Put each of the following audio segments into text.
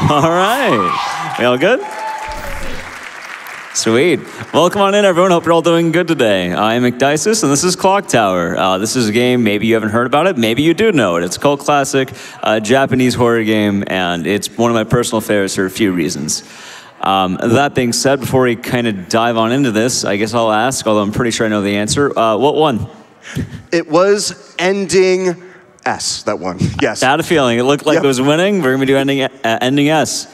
All right. We all good? Sweet. Welcome on in, everyone. Hope you're all doing good today. I'm Ecdycis, and this is Clock Tower. Uh, this is a game, maybe you haven't heard about it, maybe you do know it. It's a cult classic, uh, Japanese horror game, and it's one of my personal favorites for a few reasons. Um, that being said, before we kind of dive on into this, I guess I'll ask, although I'm pretty sure I know the answer, uh, what one? It was ending S, that one. Yes. I had a feeling. It looked like Yep. it was winning. We're going to be doing ending, uh, ending S.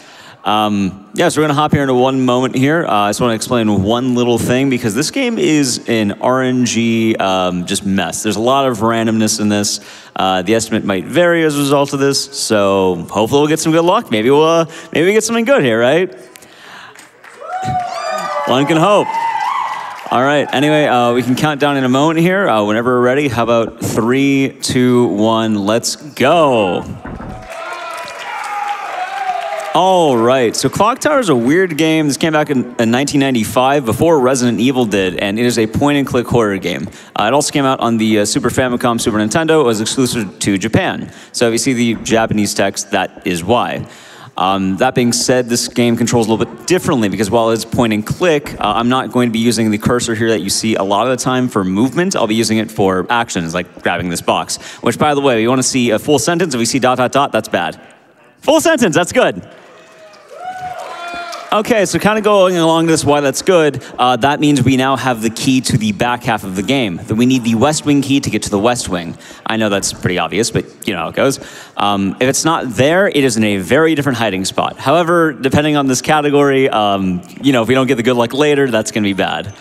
Um, yeah, so we're going to hop here into one moment here. Uh, I just want to explain one little thing because this game is an RNG um, just mess. There's a lot of randomness in this. Uh, the estimate might vary as a result of this, so hopefully we'll get some good luck. Maybe we'll uh, maybe we get something good here, right? One can hope. All right. Anyway, uh, we can count down in a moment here. Uh, whenever we're ready, how about three, two, one, let's go. All right. So Clock Tower is a weird game. This came back in, in 1995 before Resident Evil did, and it is a point and click horror game. Uh, it also came out on the uh, Super Famicom, Super Nintendo. It was exclusive to Japan. So if you see the Japanese text, that is why. Um, that being said, this game controls a little bit differently because while it's point and click, uh, I'm not going to be using the cursor here that you see a lot of the time for movement. I'll be using it for actions, like grabbing this box. Which, by the way, you want to see a full sentence. If we see dot, dot, dot, that's bad. Full sentence, that's good. Okay, so kind of going along this, why that's good, uh, that means we now have the key to the back half of the game. That we need the West Wing key to get to the West Wing. I know that's pretty obvious, but you know how it goes. Um, if it's not there, it is in a very different hiding spot. However, depending on this category, um, you know, if we don't get the good luck later, that's going to be bad.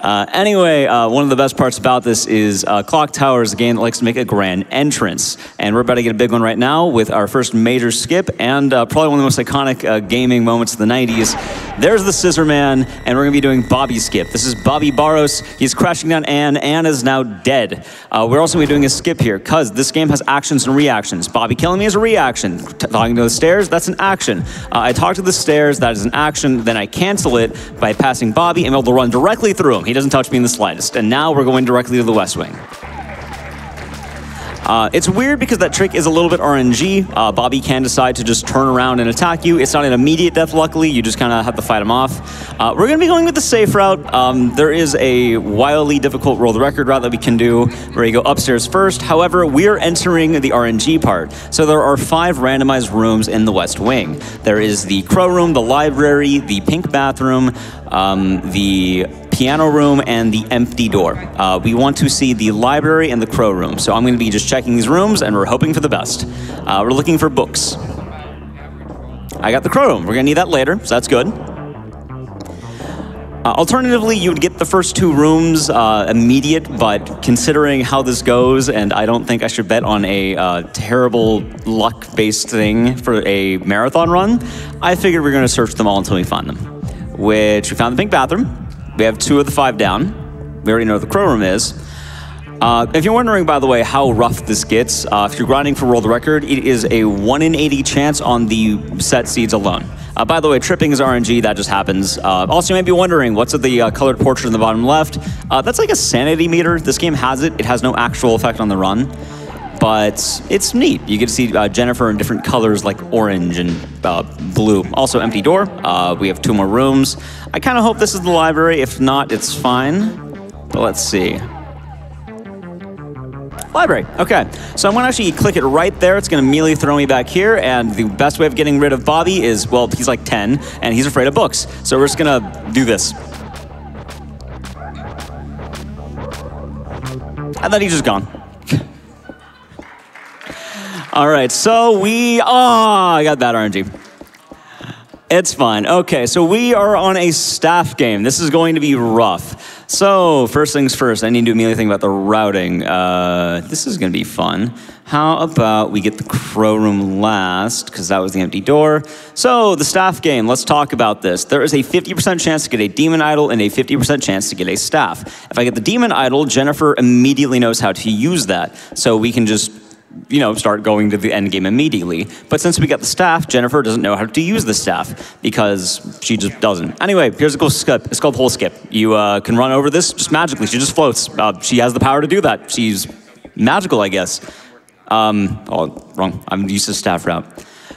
Uh, anyway, uh, one of the best parts about this is uh, Clock Tower is a game that likes to make a grand entrance. And we're about to get a big one right now with our first major skip and uh, probably one of the most iconic uh, gaming moments of the 90s. There's the Scissor Man, and we're going to be doing Bobby Skip. This is Bobby Barrows. He's crashing down Anne. Anne is now dead. We're also going to be doing a skip here because this game has actions and reactions. Bobby killing me is a reaction. T- talking to the stairs, that's an action. I talk to the stairs, that is an action. Then I cancel it by passing Bobby and be able to run directly through him. He doesn't touch me in the slightest. And now we're going directly to the West Wing. Uh, it's weird because that trick is a little bit RNG. Uh, Bobby can decide to just turn around and attack you. It's not an immediate death, luckily. You just kind of have to fight him off. Uh, we're going to be going with the safe route. Um, there is a wildly difficult the record route that we can do where you go upstairs first. However, we're entering the RNG part. So there are five randomized rooms in the West Wing. There is the Crow Room, the Library, the Pink Bathroom, um, the piano room and the empty door. Uh, we want to see the library and the crow room. So I'm going to be just checking these rooms and we're hoping for the best. Uh, we're looking for books. I got the crow room. We're going to need that later, so that's good. Uh, alternatively, you would get the first two rooms uh, immediate, but considering how this goes, and I don't think I should bet on a uh, terrible luck-based thing for a marathon run, I figured we are going to search them all until we find them. Which we found the pink bathroom. We have two of the five down. We already know the crow room is. Uh, if you're wondering, by the way, how rough this gets, uh, if you're grinding for world record, it is a 1 in 80 chance on the set seeds alone. Uh, by the way, tripping is RNG, that just happens. Uh, also, you may be wondering, what's at the uh, colored portrait in the bottom left? Uh, that's like a sanity meter. This game has it. It has no actual effect on the run, but it's neat. You get to see uh, Jennifer in different colors like orange and uh, blue. Also, empty door. Uh, we have two more rooms. I kind of hope this is the library. If not, it's fine. But let's see. Library. Okay. So I'm going to actually click it right there. It's going to immediately throw me back here. And the best way of getting rid of Bobby is, well, he's like 10 and he's afraid of books. So we're just going to do this. And then he's just gone. All right. So we, oh, I got bad RNG. It's fine. Okay, so we are on a staff game. This is going to be rough. So, first things first, I need to immediately think about the routing. Uh, this is going to be fun. How about we get the crow room last, because that was the empty door. So, the staff game, let's talk about this. There is a 50% chance to get a demon idol and a 50% chance to get a staff. If I get the demon idol, Jennifer immediately knows how to use that. So, we can just you know, start going to the end game immediately. But since we got the staff, Jennifer doesn't know how to use the staff because she just doesn't. Anyway, here's a cool skip. It's called Hole Skip. You uh, can run over this just magically. She just floats. Uh, she has the power to do that. She's magical, I guess. Um, oh, wrong. I'm used to staff route.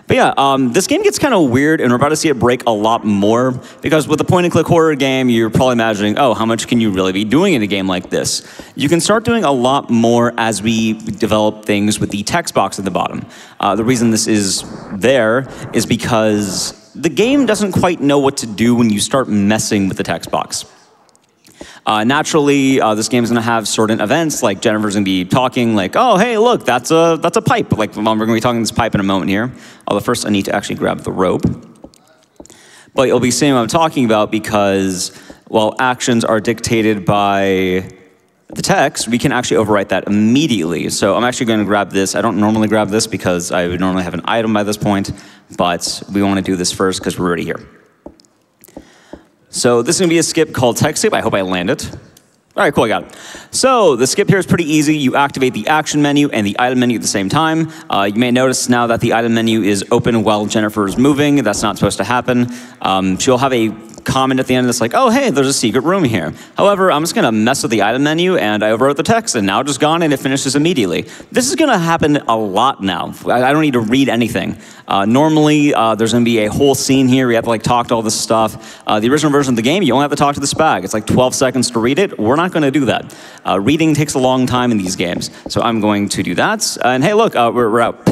But yeah, um, this game gets kind of weird, and we're about to see it break a lot more because with a point and click horror game, you're probably imagining, oh, how much can you really be doing in a game like this? You can start doing a lot more as we develop things with the text box at the bottom. Uh, the reason this is there is because the game doesn't quite know what to do when you start messing with the text box. Uh, naturally, uh, this game is going to have certain events, like Jennifer's going to be talking, like, "Oh, hey, look, that's a that's a pipe." Like, we're going to be talking this pipe in a moment here. Although first, I need to actually grab the rope. But you'll be seeing what I'm talking about because, while actions are dictated by the text. We can actually overwrite that immediately. So I'm actually going to grab this. I don't normally grab this because I would normally have an item by this point, but we want to do this first because we're already here. So this is going to be a skip called skip. I hope I land it. All right, cool, I got it. So the skip here is pretty easy. You activate the action menu and the item menu at the same time. Uh, you may notice now that the item menu is open while Jennifer is moving. That's not supposed to happen. Um, she'll have a comment at the end that's like, oh, hey, there's a secret room here. However, I'm just going to mess with the item menu and I overwrote the text and now it's just gone and it finishes immediately. This is going to happen a lot now. I, don't need to read anything. Uh, normally, uh, there's going to be a whole scene here. We have to like talk to all this stuff. Uh, the original version of the game, you only have to talk to the spag. It's like 12 seconds to read it. We're not going to do that. Uh, reading takes a long time in these games. So I'm going to do that. and hey, look, uh, we're, we're out.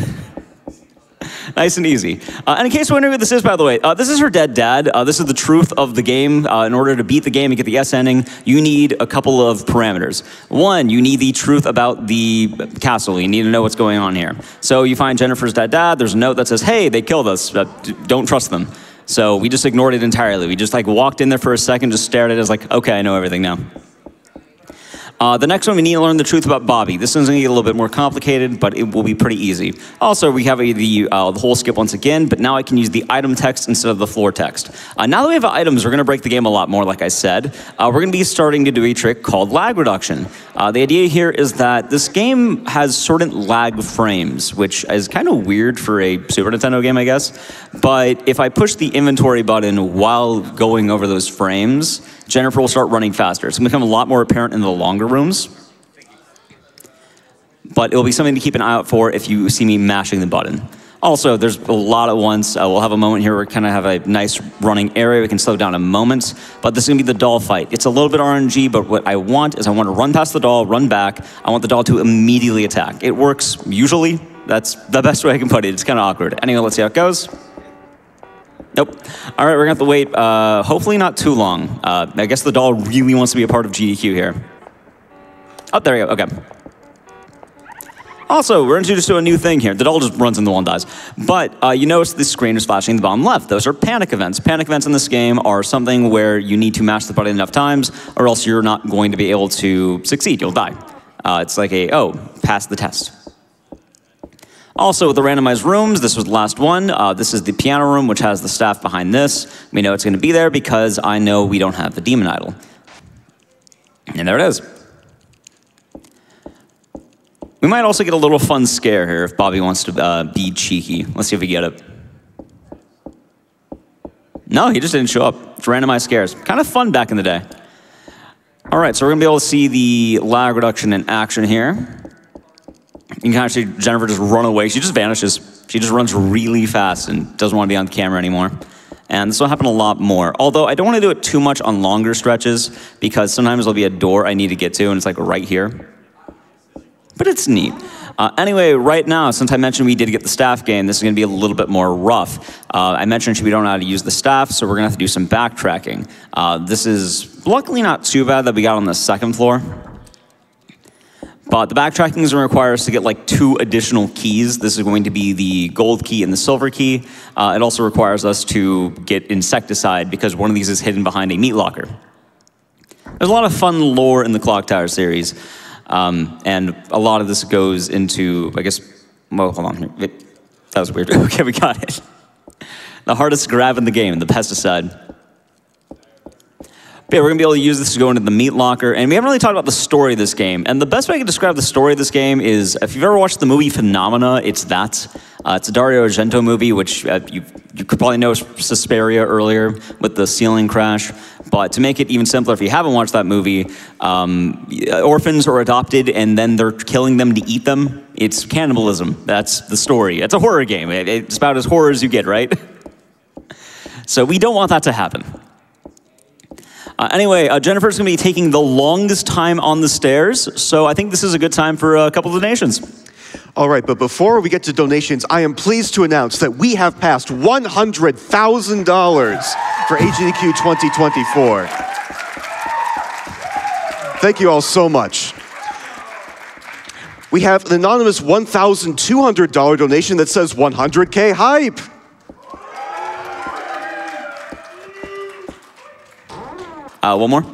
nice and easy. Uh, and in case you're wondering what this is, by the way, uh, this is her dead dad. Uh, this is the truth of the game. Uh, in order to beat the game and get the S ending, you need a couple of parameters. One, you need the truth about the castle. You need to know what's going on here. So you find Jennifer's dead dad. There's a note that says, hey, they killed us. don't trust them. So we just ignored it entirely. We just like walked in there for a second, just stared at it as like, okay, I know everything now. Uh, the next one, we need to learn the truth about Bobby. This one's going to get a little bit more complicated, but it will be pretty easy. Also, we have a, the, uh, the whole skip once again, but now I can use the item text instead of the floor text. Uh, now that we have items, we're going to break the game a lot more, like I said. Uh, we're going to be starting to do a trick called lag reduction. Uh, the idea here is that this game has certain lag frames, which is kind of weird for a Super Nintendo game, I guess. But if I push the inventory button while going over those frames, Jennifer will start running faster. It's going to become a lot more apparent in the longer rooms. But it'll be something to keep an eye out for if you see me mashing the button. Also, there's a lot at once. Uh, we'll have a moment here where we kind of have a nice running area. We can slow down a moment. But this is going to be the doll fight. It's a little bit RNG, but what I want is I want to run past the doll, run back. I want the doll to immediately attack. It works usually. That's the best way I can put it. It's kind of awkward. Anyway, let's see how it goes. Nope. All right, we're gonna have to wait. Uh, hopefully not too long. Uh, I guess the doll really wants to be a part of GDQ here. Oh, there we go. Okay. Also, we're introduced to a new thing here. The doll just runs in the wall and dies. But uh, you notice the screen is flashing in the bottom left. Those are panic events. Panic events in this game are something where you need to mash the button enough times, or else you're not going to be able to succeed. You'll die. Uh, it's like a, oh, pass the test. Also, with the randomized rooms, this was the last one. Uh, this is the piano room, which has the staff behind this. We know it's going to be there because I know we don't have the demon idol. And there it is. We might also get a little fun scare here if Bobby wants to uh, be cheeky. Let's see if we get it. No, he just didn't show up. It's randomized scares. Kind of fun back in the day. All right, so we're going to be able to see the lag reduction in action here. You can kind of see Jennifer just run away. She just vanishes. She just runs really fast and doesn't want to be on camera anymore. And this will happen a lot more. Although I don't want to do it too much on longer stretches because sometimes there'll be a door I need to get to and it's like right here. But it's neat. Uh, anyway, right now, since I mentioned we did get the staff game, this is going to be a little bit more rough. Uh, I mentioned we don't know how to use the staff, so we're going to have to do some backtracking. Uh, this is luckily not too bad that we got on the second floor. But the backtracking is going to require us to get like two additional keys. This is going to be the gold key and the silver key. Uh, it also requires us to get insecticide because one of these is hidden behind a meat locker. There's a lot of fun lore in the Clock Tower series. Um, and a lot of this goes into, I guess, well, hold on. here. That was weird. okay, we got it. The hardest grab in the game, the pesticide. Yeah, we're gonna be able to use this to go into the meat locker, and we haven't really talked about the story of this game. And the best way I can describe the story of this game is, if you've ever watched the movie Phenomena, it's that. Uh, it's a Dario Argento movie, which uh, you, you could probably know Suspiria earlier with the ceiling crash. But to make it even simpler, if you haven't watched that movie, um, orphans are adopted and then they're killing them to eat them. It's cannibalism. That's the story. It's a horror game. It's about as horror as you get, right? so we don't want that to happen. Uh, anyway, uh, Jennifer's going to be taking the longest time on the stairs, so I think this is a good time for a couple of donations. All right, but before we get to donations, I am pleased to announce that we have passed $100,000 for AGDQ 2024. Thank you all so much. We have an anonymous $1,200 donation that says 100K hype. Uh, one more.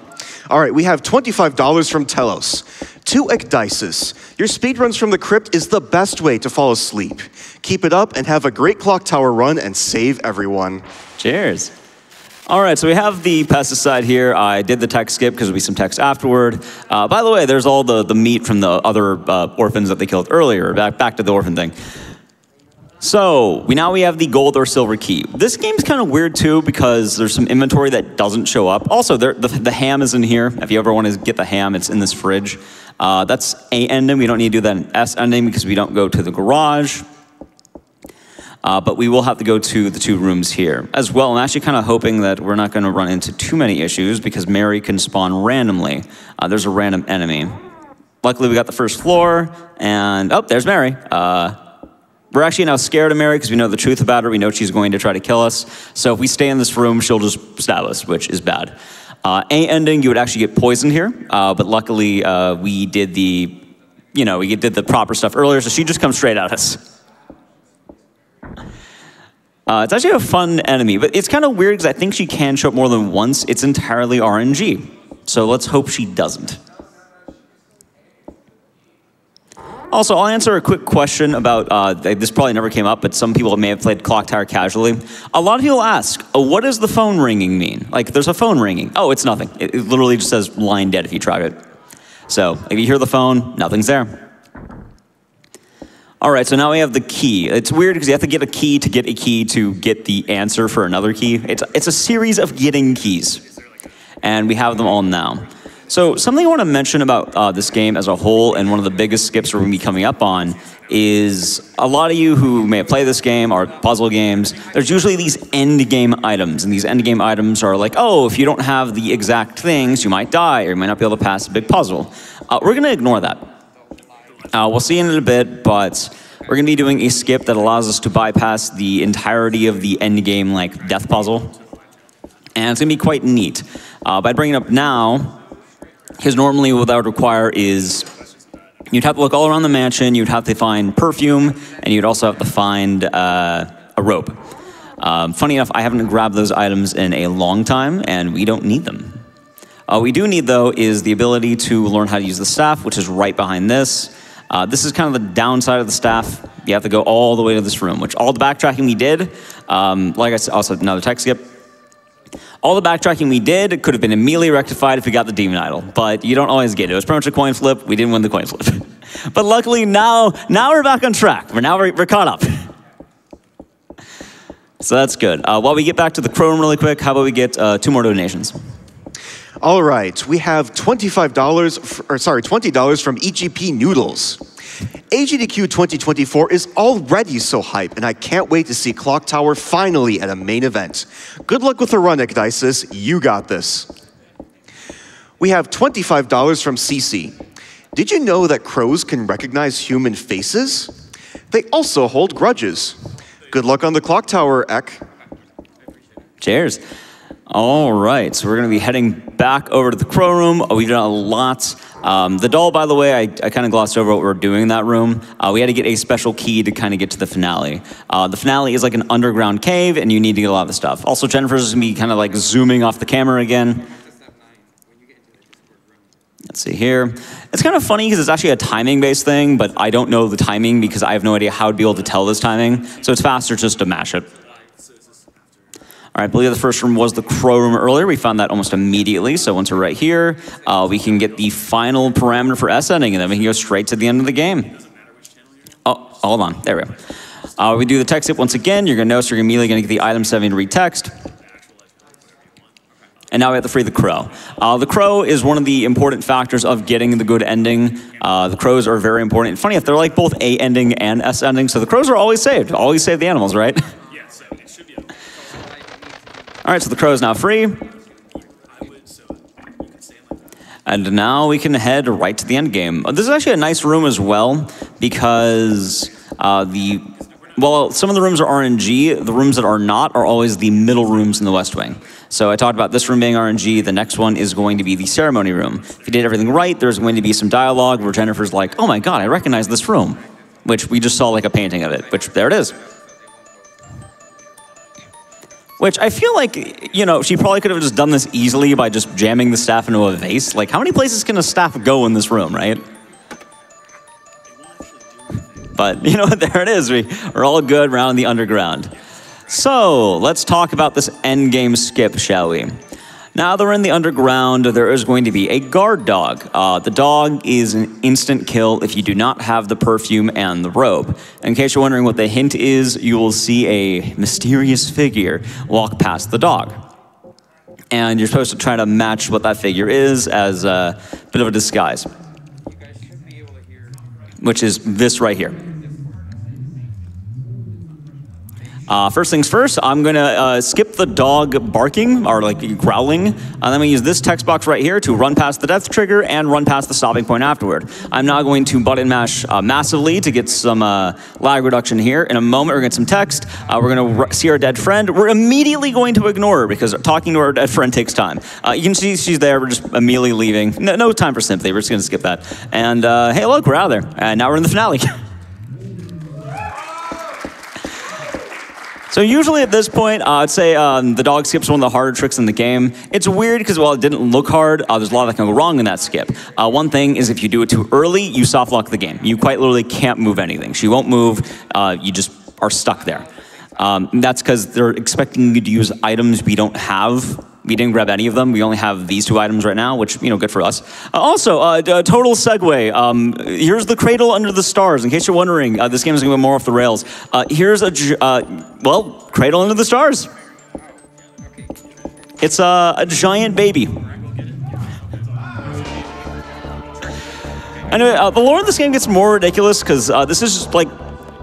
All right, we have $25 from Telos. To Ecdycis, your speed runs from the crypt is the best way to fall asleep. Keep it up and have a great clock tower run and save everyone. Cheers. All right, so we have the pesticide here. I did the text skip because there'll be some text afterward. Uh, by the way, there's all the, the meat from the other uh, orphans that they killed earlier. Back, back to the orphan thing. So we now we have the gold or silver key. This game's kind of weird too because there's some inventory that doesn't show up. Also, there, the, the ham is in here. If you ever want to get the ham, it's in this fridge. Uh, that's A ending. We don't need to do that in S ending because we don't go to the garage. Uh, but we will have to go to the two rooms here as well. I'm actually kind of hoping that we're not going to run into too many issues because Mary can spawn randomly. Uh, there's a random enemy. Luckily, we got the first floor, and oh, there's Mary. Uh, we're actually now scared of Mary because we know the truth about her. We know she's going to try to kill us. So if we stay in this room, she'll just stab us, which is bad. Uh, a ending, you would actually get poisoned here, uh, but luckily uh, we did the, you know, we did the proper stuff earlier, so she just comes straight at us. Uh, it's actually a fun enemy, but it's kind of weird because I think she can show up more than once. It's entirely RNG, so let's hope she doesn't. Also, I'll answer a quick question about uh, this. Probably never came up, but some people may have played Clock Tower casually. A lot of people ask, oh, "What does the phone ringing mean?" Like, there's a phone ringing. Oh, it's nothing. It, it literally just says "line dead" if you try it. So, if you hear the phone, nothing's there. All right, so now we have the key. It's weird because you have to get a key to get a key to get the answer for another key. It's, it's a series of getting keys, and we have them all now. So something I want to mention about uh, this game as a whole, and one of the biggest skips we're going to be coming up on, is a lot of you who may play this game are puzzle games. There's usually these end game items, and these end game items are like, oh, if you don't have the exact things, you might die, or you might not be able to pass a big puzzle. Uh, we're going to ignore that. Uh, we'll see in a bit, but we're going to be doing a skip that allows us to bypass the entirety of the end game like death puzzle, and it's going to be quite neat. Uh, by bringing it up now, because normally what that would require is you'd have to look all around the mansion, you'd have to find perfume, and you'd also have to find uh, a rope. Um, funny enough, I haven't grabbed those items in a long time, and we don't need them. Uh, we do need, though, is the ability to learn how to use the staff, which is right behind this. Uh, this is kind of the downside of the staff. You have to go all the way to this room, which all the backtracking we did, um, like I said, also another tech skip, all the backtracking we did could have been immediately rectified if we got the demon idol, but you don't always get it. It was pretty much a coin flip. We didn't win the coin flip. but luckily now, now we're back on track. We're now we're, we're caught up. so that's good. Uh, while we get back to the Chrome really quick, how about we get uh, two more donations? All right, we have $25, or sorry, $20 from EGP Noodles. AGDQ 2024 is already so hype, and I can't wait to see Clock Tower finally at a main event. Good luck with the run, Ecdycis. You got this. We have $25 from CC. Did you know that crows can recognize human faces? They also hold grudges. Good luck on the Clock Tower, Ek. Cheers. All right, so we're going to be heading back over to the crow room. We've done a lot. Um, the doll, by the way, I, I kind of glossed over what we were doing in that room. Uh, we had to get a special key to kind of get to the finale. Uh, the finale is like an underground cave, and you need to get a lot of the stuff. Also, Jennifer's going to be kind of like zooming off the camera again. Let's see here. It's kind of funny because it's actually a timing-based thing, but I don't know the timing because I have no idea how to be able to tell this timing. So it's faster just to mash it. All right, I believe the first room was the crow room earlier. We found that almost immediately. So once we're right here, uh, we can get the final parameter for S ending, and then we can go straight to the end of the game. Oh, hold on. There we go. Uh, we do the text hit once again. You're going to notice you're immediately going to get the item 7 to read text. And now we have to free the crow. Uh, the crow is one of the important factors of getting the good ending. Uh, the crows are very important. Funny if they're like both A ending and S ending, so the crows are always saved. Always save the animals, right? Yeah, so it should be. A, All right, so the crow is now free. And now we can head right to the end game. Uh, This is actually a nice room as well because uh, the well, some of the rooms are RNG. The rooms that are not are always the middle rooms in the West Wing. So I talked about this room being RNG. The next one is going to be the ceremony room. If you did everything right, there's going to be some dialogue where Jennifer's like, "Oh my God, I recognize this room," which we just saw like a painting of it. Which there it is. Which I feel like, you know, she probably could have just done this easily by just jamming the staff into a vase. Like, how many places can a staff go in this room, right? But, you know what, there it is. We, we're all good around the underground. So, let's talk about this end game skip, shall we? Now that we're in the underground, there is going to be a guard dog. Uh, the dog is an instant kill if you do not have the perfume and the robe. In case you're wondering what the hint is, you will see a mysterious figure walk past the dog. And you're supposed to try to match what that figure is as a bit of a disguise, which is this right here. Uh, first things first, I'm gonna uh, skip the dog barking or like growling, and then I'm gonna use this text box right here to run past the death trigger and run past the stopping point afterward. I'm now going to button mash uh, massively to get some uh, lag reduction here. In a moment, we're gonna get some text. Uh, we're gonna r- see our dead friend. We're immediately going to ignore her because talking to our dead friend takes time. Uh, you can see she's there. We're just immediately leaving. No, no time for sympathy. We're just gonna skip that. And hey, look, we're out of there. And now we're in the finale. So usually at this point, uh, I'd say um, the dog skip's one of the harder tricks in the game. It's weird because while it didn't look hard, uh, there's a lot that can go wrong in that skip. Uh, one thing is if you do it too early, you soft lock the game. You quite literally can't move anything. She won't move. Uh, you just are stuck there. Um, that's because they're expecting you to use items we don't have. We didn't grab any of them. We only have these two items right now, which you know, good for us. Uh, also, uh, uh, total segue. Um, here's the cradle under the stars. In case you're wondering, uh, this game is going to be more off the rails. Uh, here's a uh, well, cradle under the stars. It's a, giant baby. Anyway, the lore of this game gets more ridiculous because this is just like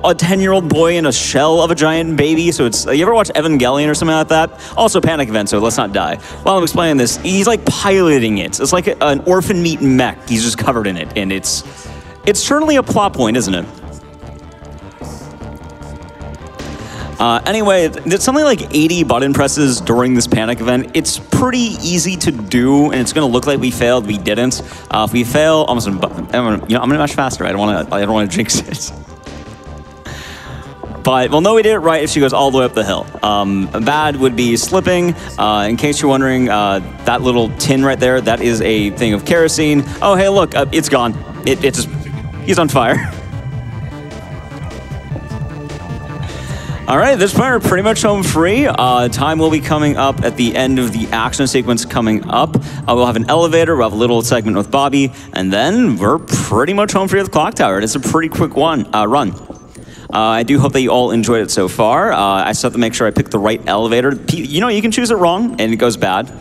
a 10 year old boy in a shell of a giant baby. So it's, you ever watch Evangelion or something like that? Also, Panic Event, so let's not die. While I'm explaining this, he's like piloting it. It's like an orphan meat mech. He's just covered in it. And it's, it's certainly a plot point, isn't it? Uh, anyway, it's something like 80 button presses during this panic event. It's pretty easy to do, and it's going to look like we failed. We didn't. Uh, if we fail, I'm you know, I'm gonna mash faster. I don't want to. I don't want to jinx it. But well, no, we did it right if she goes all the way up the hill. Um, bad would be slipping. Uh, in case you're wondering, uh, that little tin right there, that is a thing of kerosene. Oh, hey, look, uh, it's gone. It, it just, he's on fire. All right, this we're pretty much home free. Uh, time will be coming up at the end of the action sequence coming up. Uh, we'll have an elevator, we'll have a little segment with Bobby, and then we're pretty much home free at the clock tower. It's a pretty quick one uh, run. Uh, I do hope that you all enjoyed it so far. Uh, I still have to make sure I pick the right elevator. You know, you can choose it wrong and it goes bad.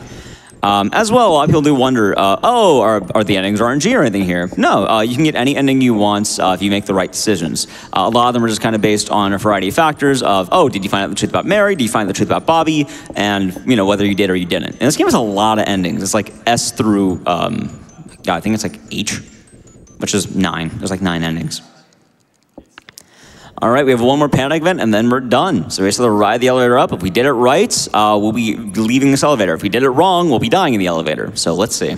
Um, as well, a lot of people do wonder, uh, oh, are, are the endings RNG or anything here? No, uh, you can get any ending you want uh, if you make the right decisions. Uh, a lot of them are just kind of based on a variety of factors of, oh, did you find out the truth about Mary? Did you find the truth about Bobby? And, you know, whether you did or you didn't. And this game has a lot of endings. It's like S through, um, I think it's like H, which is nine. There's like nine endings. All right, we have one more panic event, and then we're done. So we have to ride the elevator up. If we did it right, uh, we'll be leaving this elevator. If we did it wrong, we'll be dying in the elevator. So let's see.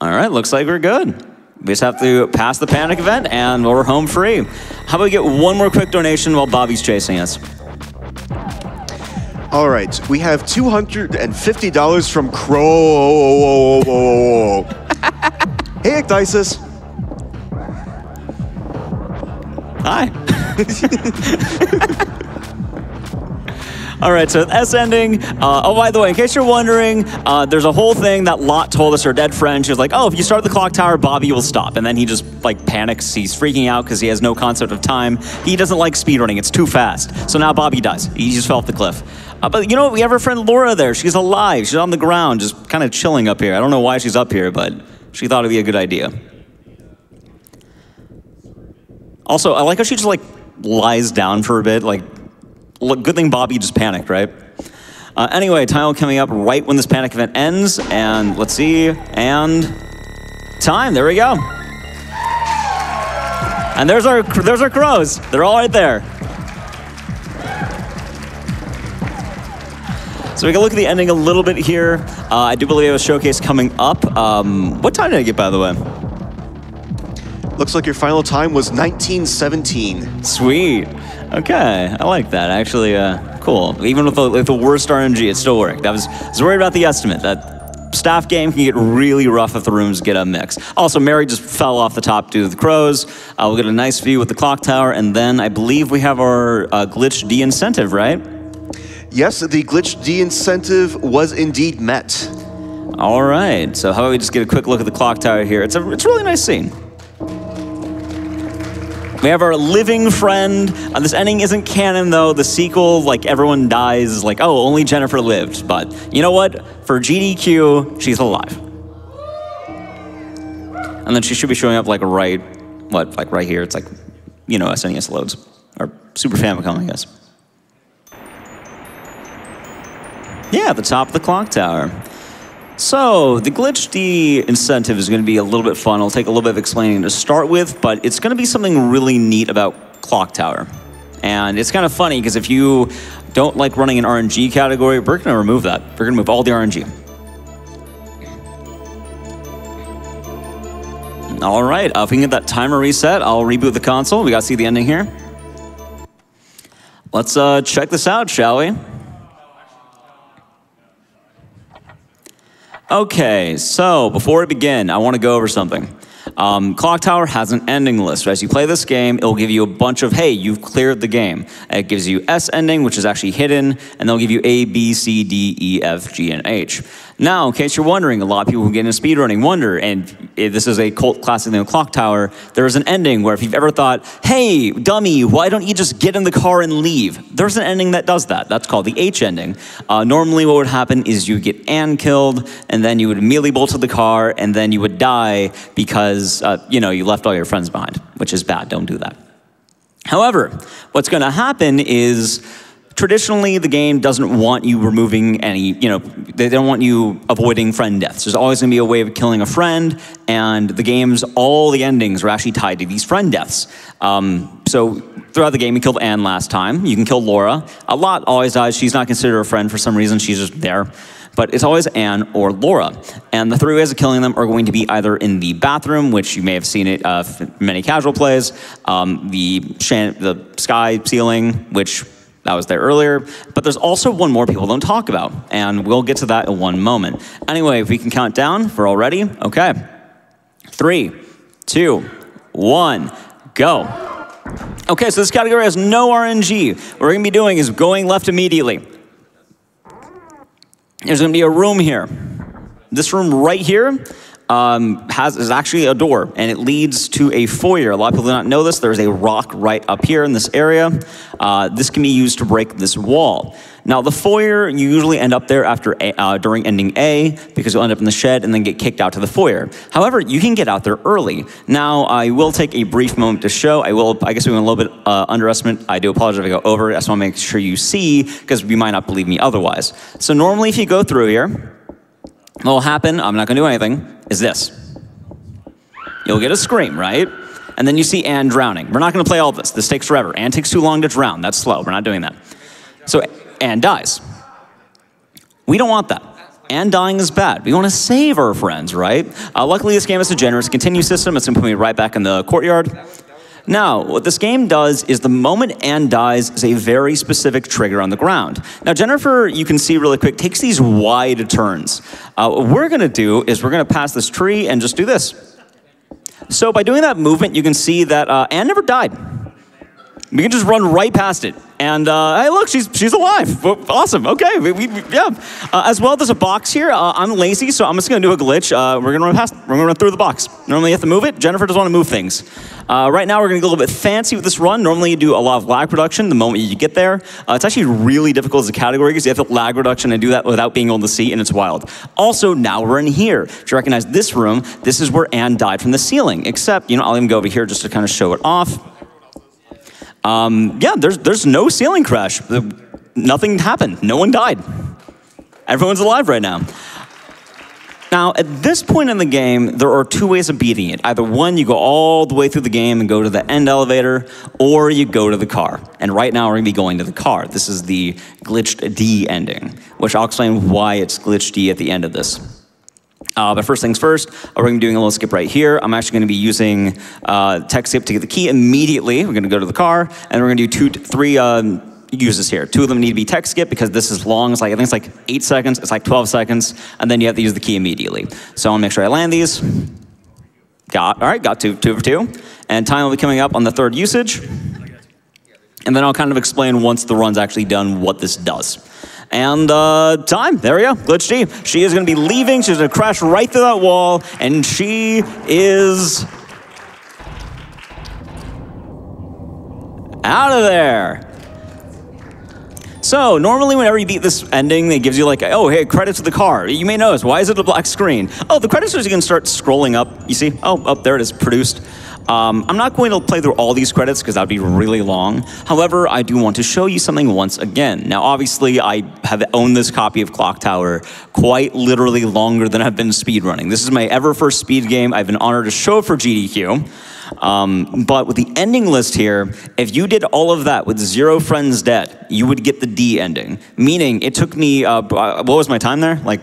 All right, looks like we're good. We just have to pass the panic event, and we're home free. How about we get one more quick donation while Bobby's chasing us? All right, we have $250 from Crow. hey, Ecdycis. Hi. All right, so S ending. Uh, oh, by the way, in case you're wondering, uh, there's a whole thing that Lotte told us, her dead friend. She was like, oh, if you start the clock tower, Bobby will stop. And then he just like panics. He's freaking out because he has no concept of time. He doesn't like speedrunning, it's too fast. So now Bobby dies. He just fell off the cliff. Uh, but you know? We have our friend Laura there. She's alive. She's on the ground, just kind of chilling up here. I don't know why she's up here, but she thought it'd be a good idea. Also, I like how she just like lies down for a bit. Like, look, good thing Bobby just panicked, right? Uh, anyway, time coming up right when this panic event ends, and let's see, and time. There we go. And there's our there's our crows. They're all right there. So we can look at the ending a little bit here. Uh, I do believe we have a showcase coming up. Um, what time did I get, by the way? Looks like your final time was 1917. Sweet. Okay, I like that. Actually, uh, cool. Even with the, with the worst RNG, it still worked. I was, I was worried about the estimate. That staff game can get really rough if the rooms get a mix. Also, Mary just fell off the top due to the crows. Uh, we'll get a nice view with the clock tower, and then I believe we have our uh, glitch D incentive, right? Yes, the glitch D incentive was indeed met. All right. So how about we just get a quick look at the clock tower here? It's a it's a really nice scene. We have our living friend. Uh, this ending isn't canon though. The sequel, like everyone dies, like oh, only Jennifer lived. But you know what? For GDQ, she's alive. And then she should be showing up like right, what, like right here. It's like, you know, SNES loads or Super Famicom, I guess. Yeah, the top of the clock tower. So, the Glitch D incentive is going to be a little bit fun. It'll take a little bit of explaining to start with, but it's going to be something really neat about Clock Tower. And it's kind of funny because if you don't like running an RNG category, we're going to remove that. We're going to move all the RNG. All right, uh, if we can get that timer reset, I'll reboot the console. We got to see the ending here. Let's uh, check this out, shall we? Okay, so before we begin, I want to go over something. Um, Clock Tower has an ending list. As you play this game, it will give you a bunch of, hey, you've cleared the game. It gives you S ending, which is actually hidden, and they'll give you A, B, C, D, E, F, G, and H. Now, in case you're wondering, a lot of people who get into speedrunning wonder, and this is a cult classic in the Clock Tower, there is an ending where if you've ever thought, hey, dummy, why don't you just get in the car and leave? There's an ending that does that. That's called the H ending. Uh, normally what would happen is you get Anne killed, and then you would immediately bolt to the car, and then you would die because, uh, you know, you left all your friends behind, which is bad. Don't do that. However, what's going to happen is traditionally the game doesn't want you removing any, you know, they don't want you avoiding friend deaths. There's always going to be a way of killing a friend, and the game's all the endings are actually tied to these friend deaths. Um, so throughout the game, you killed Anne last time. You can kill Laura. A lot always dies. She's not considered a friend for some reason. She's just there. But it's always Anne or Laura. And the three ways of killing them are going to be either in the bathroom, which you may have seen it uh, many casual plays, um, the, the sky ceiling, which that was there earlier, but there's also one more people don't talk about, and we'll get to that in one moment. Anyway, if we can count down, we're all ready, okay. Three, two, one, go. Okay, so this category has no RNG. What we're gonna be doing is going left immediately. There's gonna be a room here. This room right here um, has is actually a door, and it leads to a foyer. A lot of people do not know this. There's a rock right up here in this area. Uh, this can be used to break this wall. Now, the foyer, you usually end up there after a, uh, during ending A because you'll end up in the shed and then get kicked out to the foyer. However, you can get out there early. Now, I will take a brief moment to show. I will, I guess we went a little bit uh, underestimate. I do apologize if I go over. I just want to make sure you see because you might not believe me otherwise. So normally, if you go through here, what will happen, I'm not going to do anything, is this. You'll get a scream, right? And then you see Anne drowning. We're not going to play all this. This takes forever. Anne takes too long to drown. That's slow. We're not doing that. So Anne dies. We don't want that. Anne dying is bad. We want to save our friends, right? Uh, luckily, this game has a generous continue system. It's going to put me right back in the courtyard. Now, what this game does is the moment Anne dies is a very specific trigger on the ground. Now, Jennifer, you can see really quick, takes these wide turns. Uh, what we're gonna do is we're gonna pass this tree and just do this. So by doing that movement, you can see that uh, Anne never died. We can just run right past it. And uh, hey, look, she's she's alive. Awesome. Okay, we, we, yeah. Uh, as well, there's a box here. Uh, I'm lazy, so I'm just gonna do a glitch. Uh, we're gonna run past. We're gonna run through the box. Normally, you have to move it. Jennifer doesn't want to move things. Uh, right now, we're gonna go a little bit fancy with this run. Normally, you do a lot of lag reduction the moment you get there. Uh, it's actually really difficult as a category because you have to lag reduction and do that without being able to see, and it's wild. Also, now we're in here. If you recognize this room, this is where Anne died from the ceiling. Except, you know, I'll even go over here just to kind of show it off. Um, yeah, there's there's no ceiling crash. Nothing happened. No one died. Everyone's alive right now. Now, at this point in the game, there are two ways of beating it. Either one, you go all the way through the game and go to the end elevator, or you go to the car. And right now, we're gonna be going to the car. This is the glitched D ending, which I'll explain why it's glitched D at the end of this. Uh, but first things first, uh, we're going to be doing a little skip right here. I'm actually going to be using uh, tech skip to get the key immediately. We're going to go to the car, and we're going to do two, three um, uses here. Two of them need to be tech skip because this is long. It's like I think it's like eight seconds. It's like 12 seconds, and then you have to use the key immediately. So I want to make sure I land these. Got all right. Got two, two for two, and time will be coming up on the third usage. And then I'll kind of explain once the run's actually done what this does. And uh, time, there we go, Glitch. She is gonna be leaving, she's gonna crash right through that wall, and she is out of there. So, normally whenever you beat this ending, it gives you like, oh, hey, credits to the car. You may notice, why is it a black screen? Oh, the credits are going to start scrolling up. You see? Oh, up there it is, produced. Um, I'm not going to play through all these credits because that would be really long. However, I do want to show you something once again. Now, obviously, I have owned this copy of Clock Tower quite literally longer than I've been speedrunning. This is my ever first speed game. I've been honored to show for GDQ. Um, but with the ending list here, if you did all of that with zero friends dead, you would get the D ending. Meaning, it took me, uh, uh, what was my time there? Like,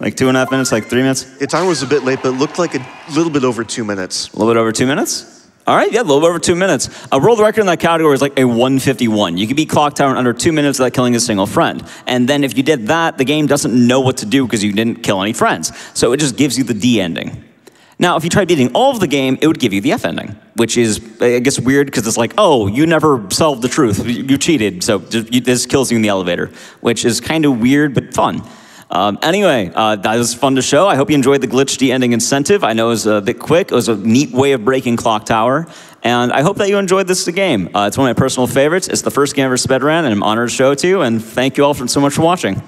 like two and a half minutes, like three minutes? The timer was a bit late, but looked like a little bit over two minutes. A little bit over two minutes? All right, yeah, a little bit over two minutes. A world record in that category is like a 151. You could be Clock Tower in under two minutes without killing a single friend. And then if you did that, the game doesn't know what to do because you didn't kill any friends. So it just gives you the D ending. Now, if you tried beating all of the game, it would give you the F ending, which is, I guess, weird because it's like, oh, you never solved the truth. You cheated, so this kills you in the elevator, which is kind of weird but fun. Um, anyway, uh, that was fun to show. I hope you enjoyed the Glitch D ending incentive. I know it was a bit quick. It was a neat way of breaking Clock Tower. And I hope that you enjoyed this game. Uh, it's one of my personal favorites. It's the first game I ever sped ran, and I'm honored to show it to you. And thank you all for so much for watching.